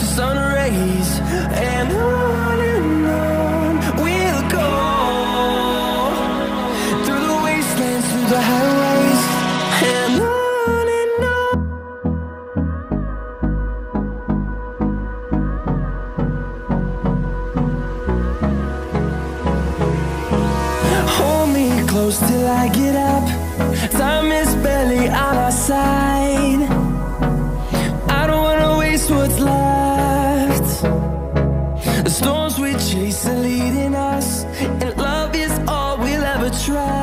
the sun rays and on and on we'll go through the wastelands through the highways and on and on. Hold me close till i get up. Time is try.